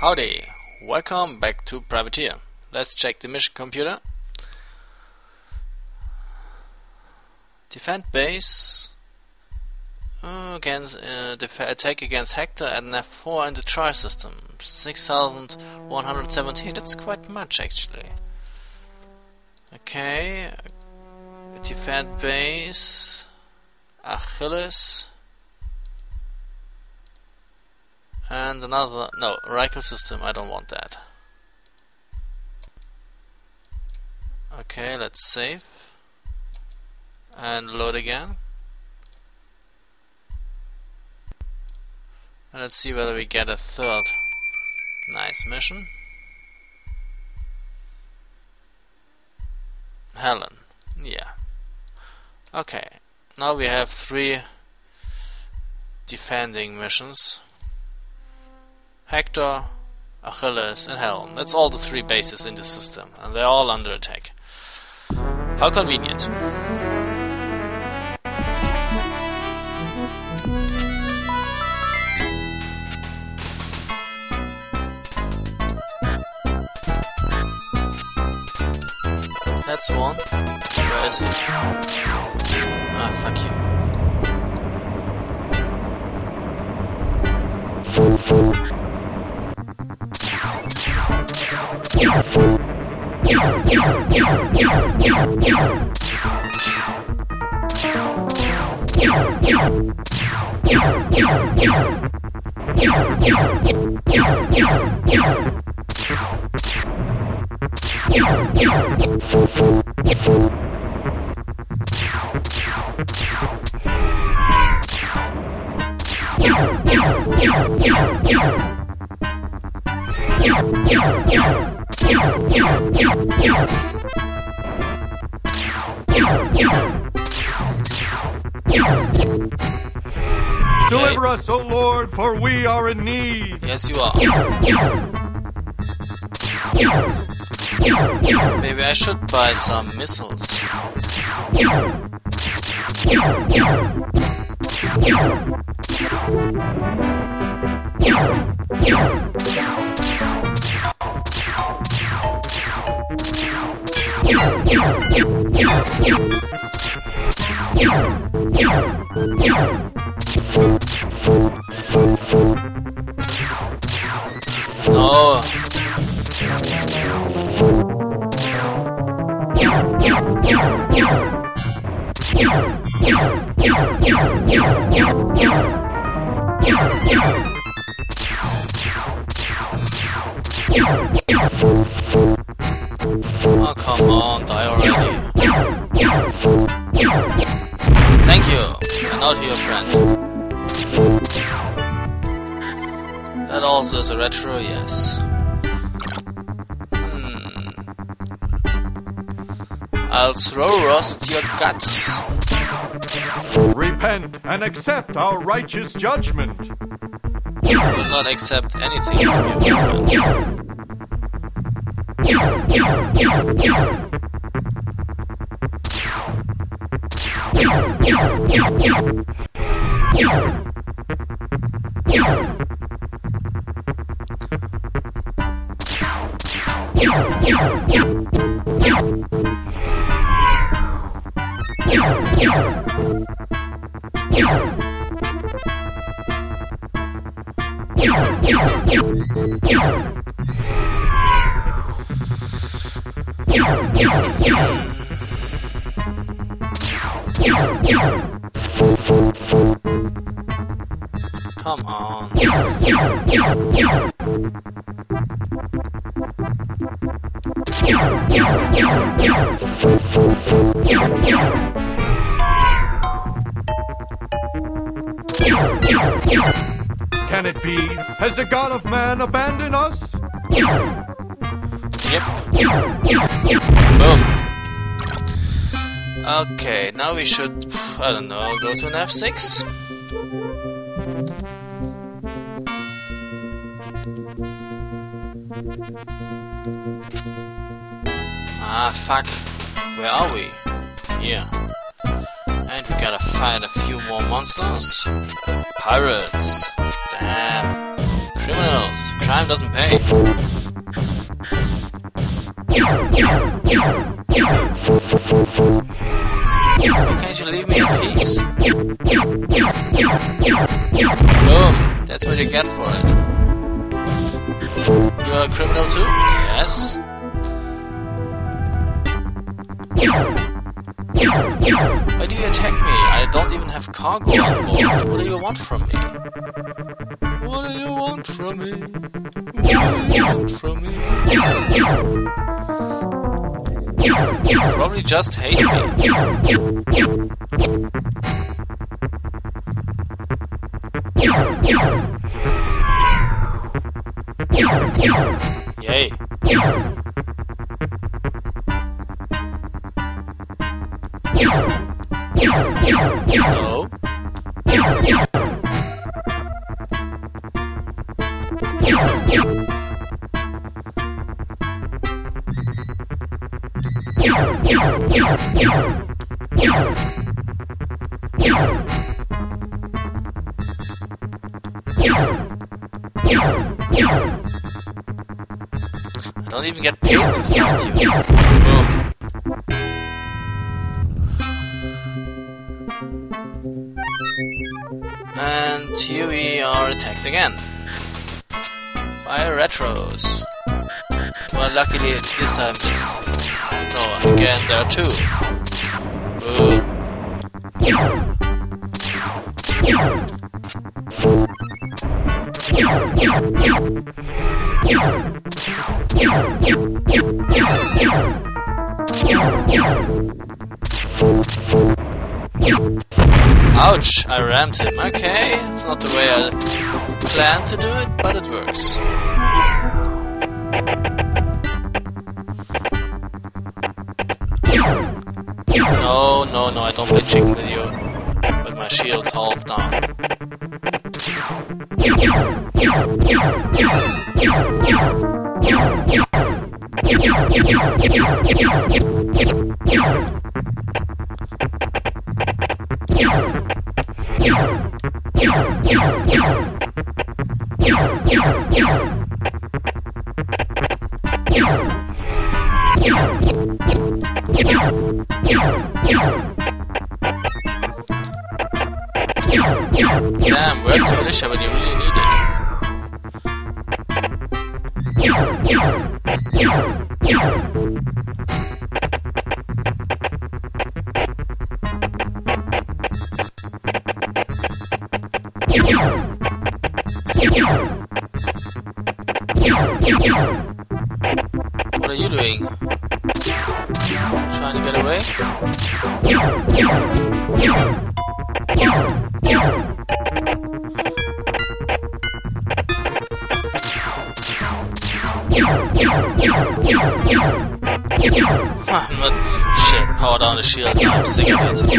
Howdy, welcome back to Privateer. Let's check the mission computer. Defend base against uh, attack against Hector and NAV4 in the Troy system. 6170, that's quite much actually. Okay, defend base, Achilles. And another, no, Rikel system, I don't want that. Okay, let's save. And load again. And let's see whether we get a third nice mission. Helen, yeah. Okay, now we have three defending missions. Hector, Achilles, and Helen. That's all the three bases in the system, and they're all under attack. How convenient. That's one. Where is he? Ah, fuck you. Yo, yo, yo. Deliver us, O Lord, for we are in need. Yes, you are. Maybe I should buy some missiles. Oh, come on, die already. Thank you. And now to your friend. That also is a retro, yes. Hmm. I'll throw rust your guts. Repent and accept our righteous judgment. I will not accept anything from you, my Come on. Can it be? Has the God of man abandoned us? Boom. Okay, now we should, I don't know, go to an F6? Ah, fuck. Where are we? Here. And we gotta fight a few more monsters. Pirates. Damn. Criminals. Crime doesn't pay. Can't you leave me in peace? Boom! That's what you get for it. You're a criminal too? Yes. Why do you attack me? I don't even have cargo on board. What do you want from me? What do you want from me? What do you want from me? You probably just hate me. Yay. No. I don't even get paid to fight you. Boom. And here we are attacked again. By retros. Well, luckily this time it's... No, again there are two. Ooh. Ouch! I rammed him. Okay, it's not the way I planned to do it, but it works. No, no, I don't play chicken with you. But my shields half down. Militia when you really need it? What are you doing? Trying to get away? Shit, power down the shield I'm of it.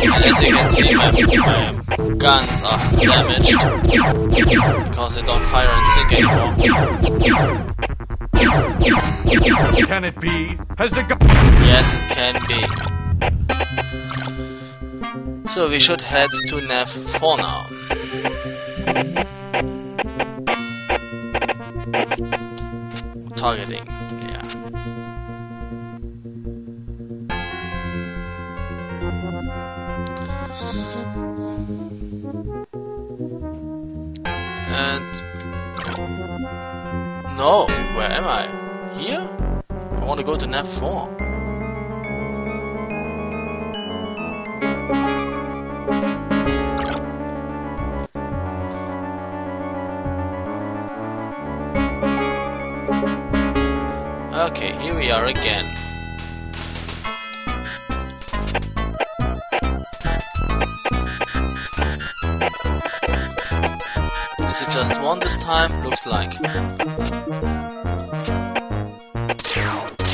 And as you can see, my, my guns are damaged because they don't fire and sink anymore. Can it be? Has the. Yes, it can be. So we should head to Nav 4 now. Targeting, yeah. And no, where am I? Here? I want to go to Nav 4. Okay, here we are again. Is it just one this time? Looks like.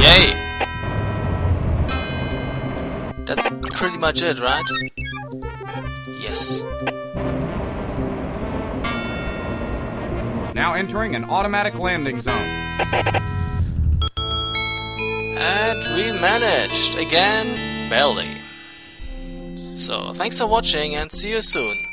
Yay! That's pretty much it, right? Yes. Now entering an automatic landing zone. And we managed! Again, barely. So, thanks for watching and see you soon.